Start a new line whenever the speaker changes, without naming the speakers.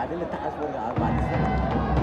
بعدين الاتحاد فرجع بعد السنة